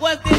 was this